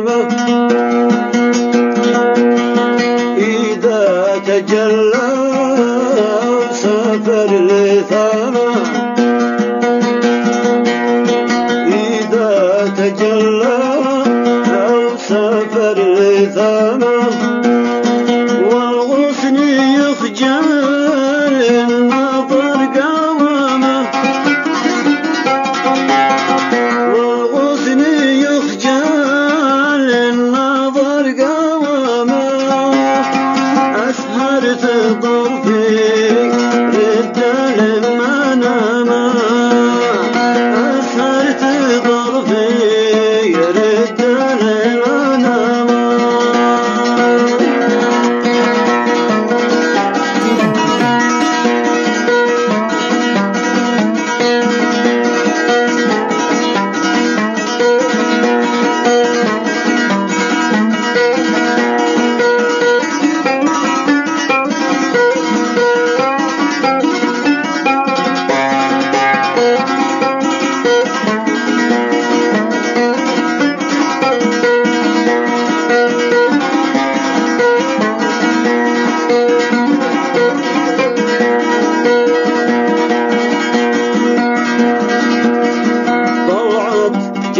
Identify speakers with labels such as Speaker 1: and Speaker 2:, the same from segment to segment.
Speaker 1: السماء إذا تجلى سافر لثانا. إذا تجلى لو سافر لثانا. والغصن يخجل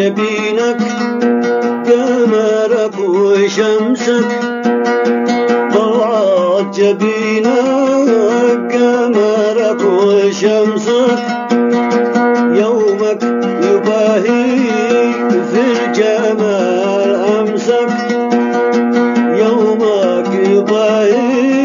Speaker 1: جبينك جمالك وشمسك طلعت جبينك جمالك وشمسك يومك يباهي في الجمال أمسك. يومك يباهي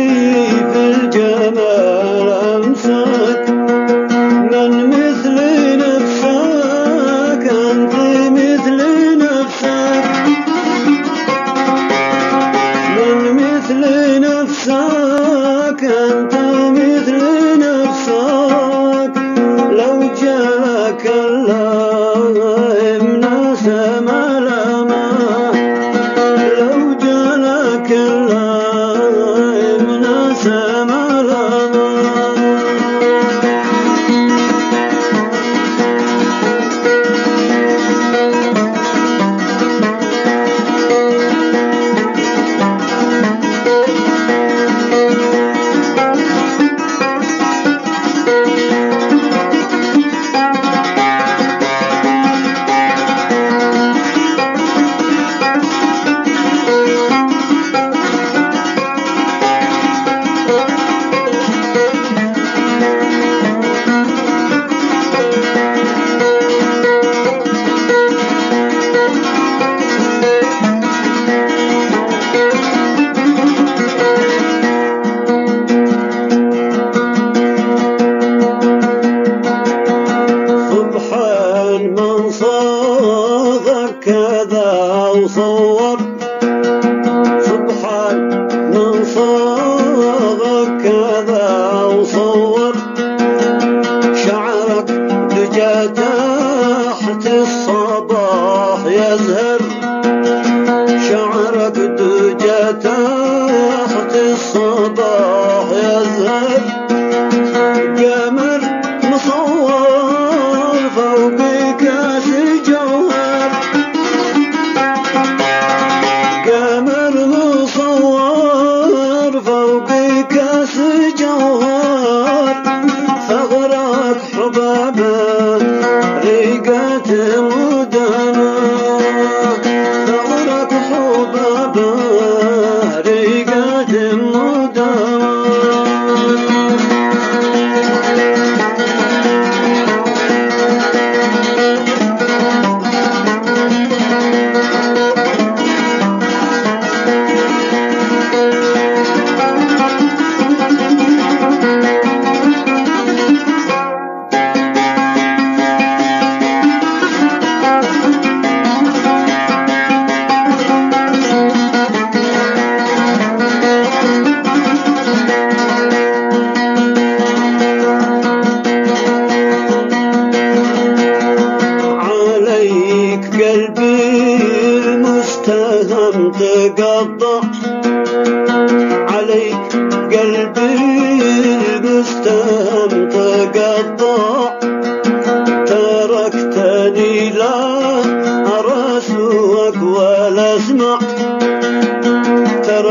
Speaker 1: Baba.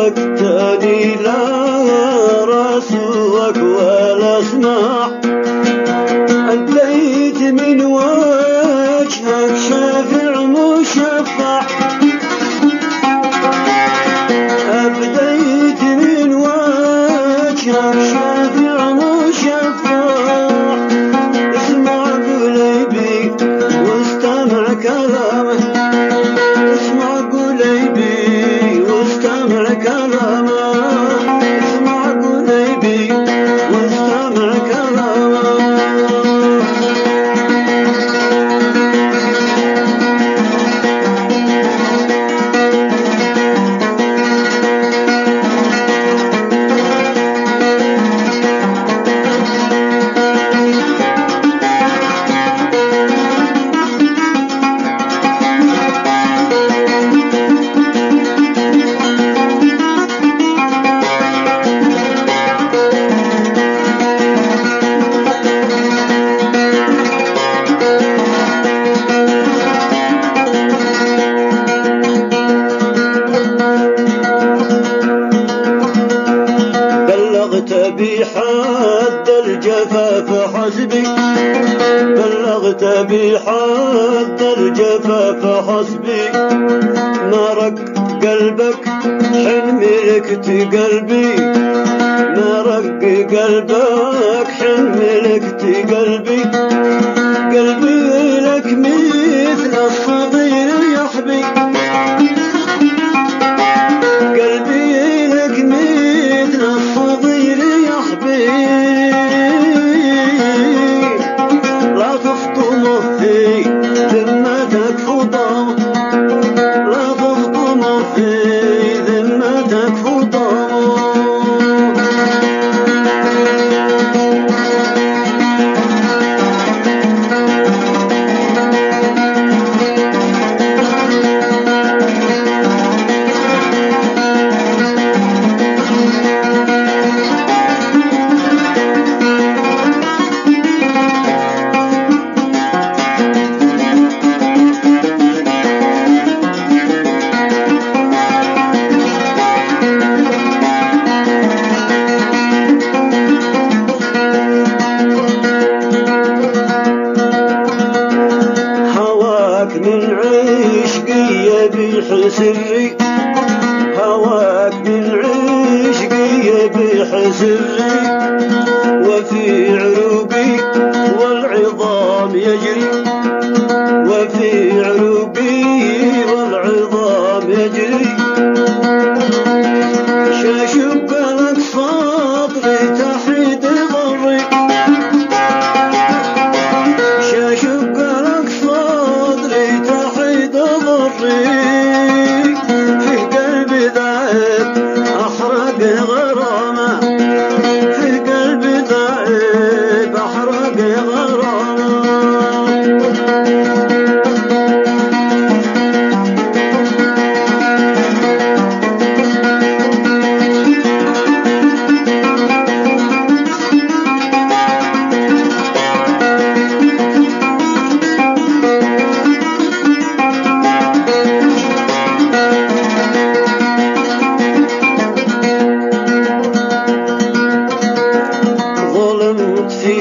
Speaker 1: صوتك تادي لا راسك ولا اسمع أدليت من وجهك شافع مشفع. من وجهك شافع الجفاف حسبي؟ بلغت بحد الجفاف حسبي. نارك قلبك حلمي لكتي قلبي. نارك قلبك حلمي لكتي قلبي. قلبي لك مين always elude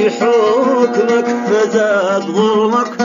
Speaker 1: حكمك فزاد ظلمك.